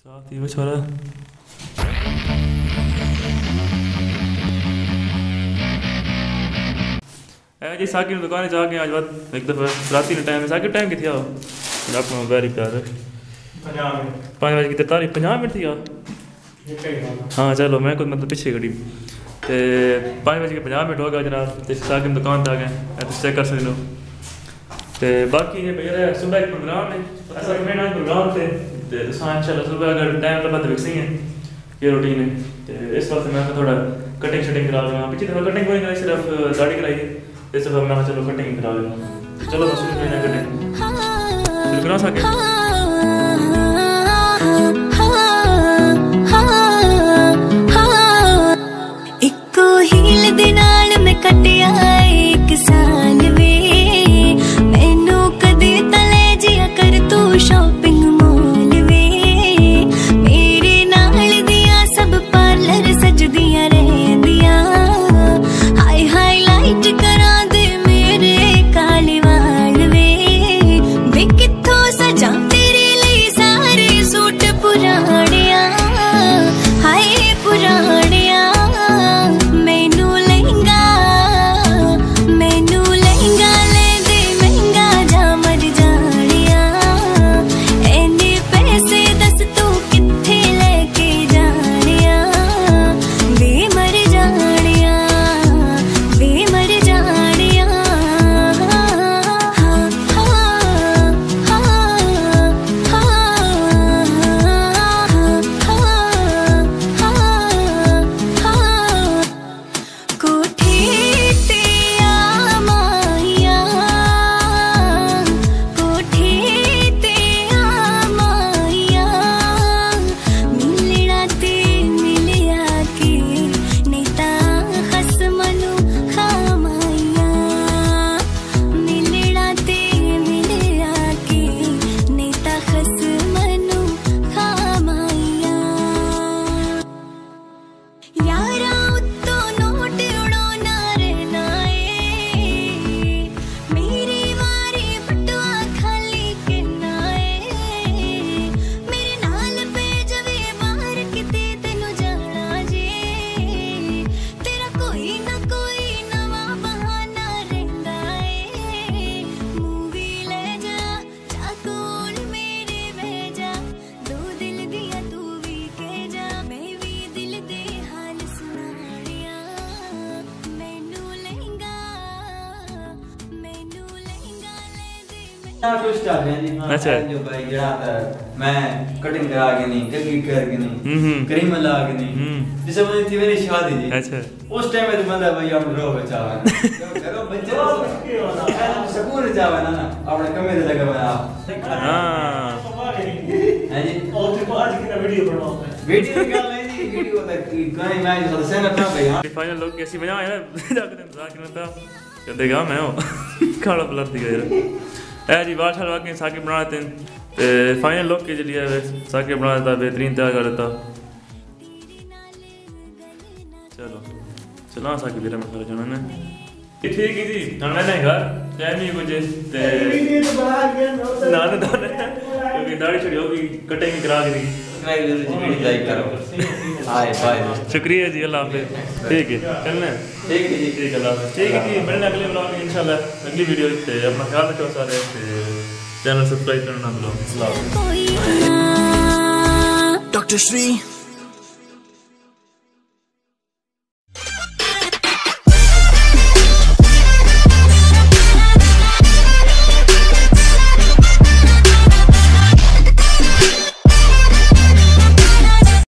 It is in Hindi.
साथ ही वो छोरा है जी साकिब की दुकान जाके आज बात एक दफ़ा राती ने टाइम है। साकिब टाइम किथे आओ? अपना वेरी प्यार है। पाँच बजे की तरतालीस पंजाह मिनट थी आओ? हाँ चलो मैं कुछ मतलब पीछे खड़ी ते पाँच बजे के मिनट हो गया जनाब ते साकिब दुकान ते गए तुम चेक कर सकते हो। ते बाकी ये भैया सुबह एक प्रोग्राम है। ऐसा प्रोग्राम थे। ते तुसां इंशाल्लाह सुबह अगर टाइम तो तो सही है ये रूटीन है ते इस वास्ते मैं थोड़ा कटिंग शटिंग करा लूँगा पिछली दफ़ा कटिंग कोई नहीं सिर्फ़ दाढ़ी कराई इस दफ़ा मैं चलो कटिंग करा लूँगा चलो कटिंग बिल्कुल अच्छा। जो भाई जरा मैं कटिंग करा के नहीं कभी कर के नहीं हम्म। क्रीम लगा के नहीं हम्म। जैसे मुझे थी मेरी शादी जी अच्छा। उस टाइम में तो बंदा भाई आप रो बचावा करो बच्चे सकून जावा ना ना अपने कमे से लगा बना हाँ। है जी। वीडियो निकाल ले जी वीडियो तक गाने मैं जो सेन अपना भाई हाँ। फाइनल लोग कैसी मज़ा आया ना? जाकर मज़ाक में था। कहते मैं हूँ। खाना पलट दिया यार। है जी बादशाह शाल साकिब बना देते हैं ते फाइनल लुक के लिए है साके बना देता बेहतरीन तैयार कर देता। चलो चलो मसाला जो ना ठीक है जी हम घर टाइम ही कुछ ना ना ना। क्योंकि दाढ़ी छोड़ी होगी कटिंग करा के दी सब्सक्राइब ज़रूर जी वीडियो लाइक करो हाय बाय शुक्रिया जी अल्लाह हाफिज ठीक है चलना ठीक है जी ठीक है ठीक है जी मिलने अगले ब्लॉग में इंशाल्लाह अगली वीडियो से अपना ख्याल रखो सारे चैनल सब्सक्राइब करना ब्लॉग डॉक्टर अल्लाह